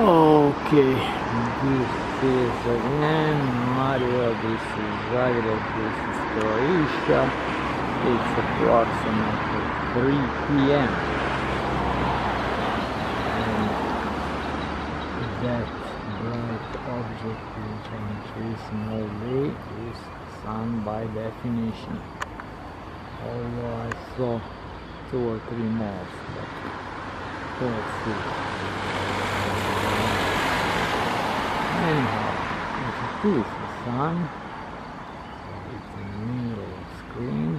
Okay, this is again Mario, this is Zagreb, this is Croatia. It's approximately 3 p.m. And that bright object which all day is sun by definition. Although I saw two or three more, but let's see. The sun, it's in the middle of the screen,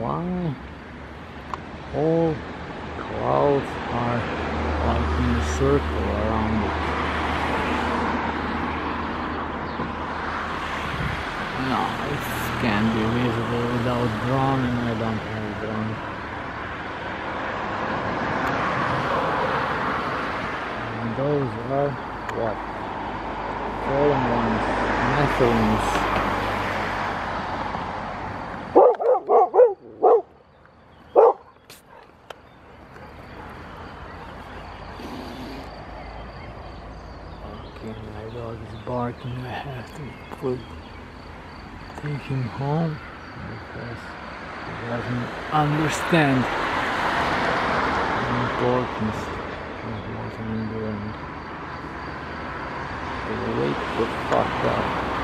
why all clouds are like in a circle around it? No, it can't be visible without drone and I don't have. And those are what? fallen Okay, my dog is barking. I have to put take him home because he doesn't understand the importance of what I'm doing. The fuck up.